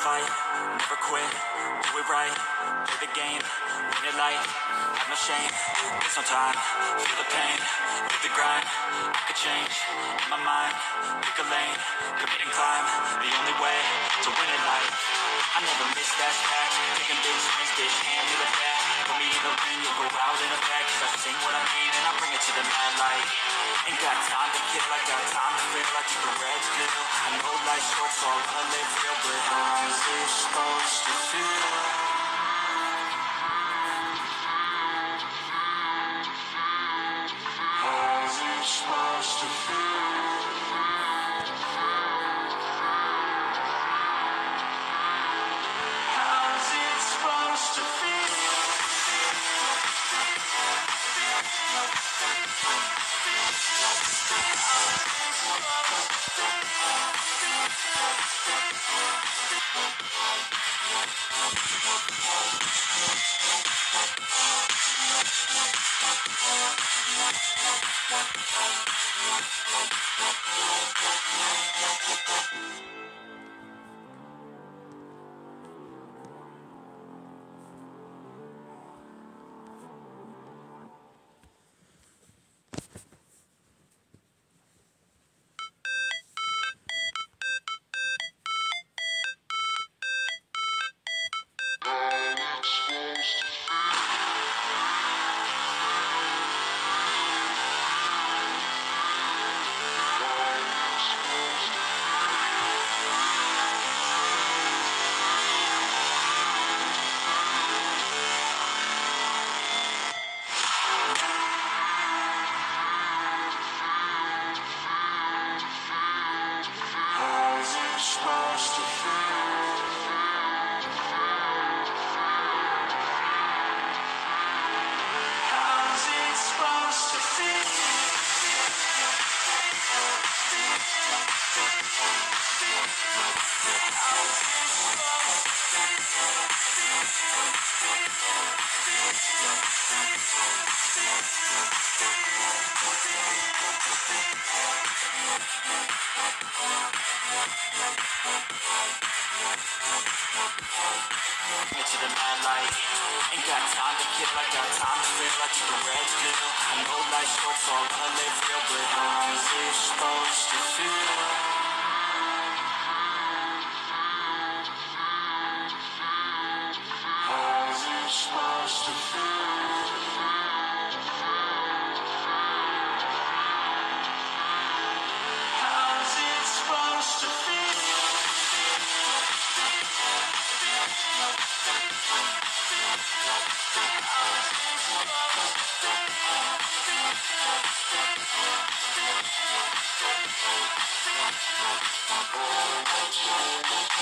fight, never quit, do it right, play the game, win it life, have no shame, there's no time, feel the pain, live the grind, I could change, in my mind, pick a lane, commit and climb, the only way to win it life. I never miss that fact, taking big swings, bitch, hand me the bat, put me in the ring, you'll go out in cause I sing what I mean and I bring it to the mad light. Ain't got time to kill, I got time to feel, like keep a red pill, I know life's short, so I wanna live real, but how's it supposed to feel? How's it supposed to feel? How's it supposed to feel? How's it supposed to feel? How's it supposed to feel? Get to the mad light. Ain't got time to kill, I got time to. I keep a red pill. I know life's short, so I live real, but how's it supposed to feel? Yeah.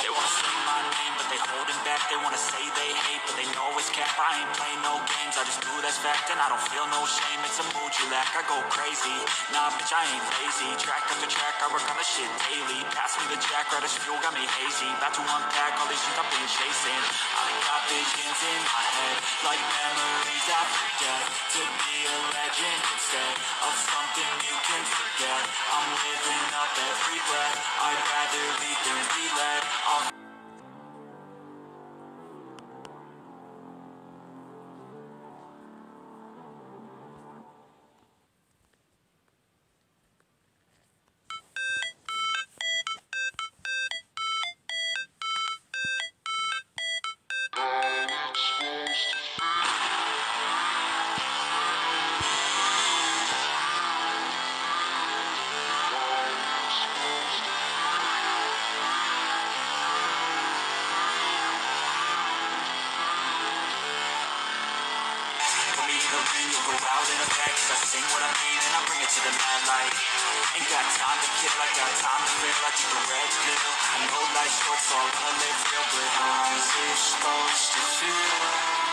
They wanna say my name, but they holding back. They wanna say they hate, but they know it's cap. I ain't play no games, I just do that's fact, and I don't feel no shame. It's a mood you lack. I go crazy. Nah, bitch, I ain't lazy. Track after track, I work on the shit daily. Pass me the jack, right as fuel, got me hazy. About to unpack all these shit I've been chasing. I got visions in my head, like memories I forget. To be a legend instead of you can forget. I'm living up every breath. I'd rather lead than be led. I'll the you'll go out in a bag Cause I sing what I mean and I bring it to the mad light Ain't got time to kill, I got time to I keep a red pill I know life's short, so I wanna live real But how's it supposed to feel?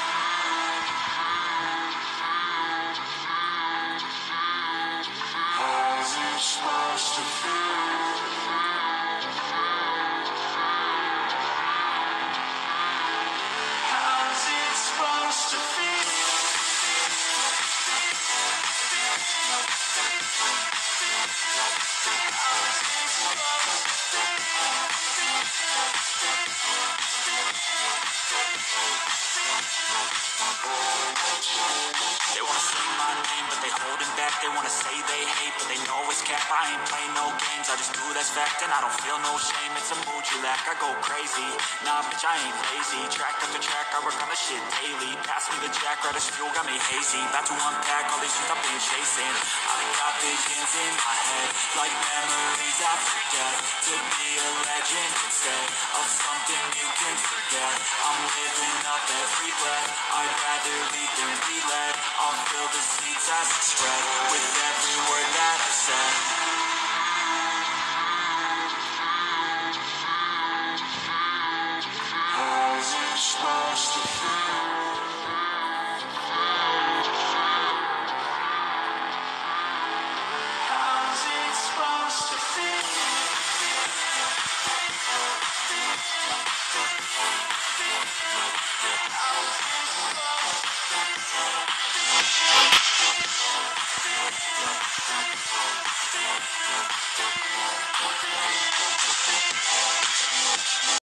They wanna say my name, but they holding back. They wanna say they hate, but they know it's cap. I ain't play no games, I just do that's fact, and I don't feel no shame. It's a mood you lack. I go crazy. Nah, bitch, I ain't lazy. Track after track, I work on the shit daily. Pass me the jack, right as fuel, got me hazy. About to unpack all these shit I've been chasing. I've got visions in my head, like memories after To be a legend instead of something you can forget. I'm living up every breath. I'd rather lead than be led. I'll fill the seats as I spread with every word.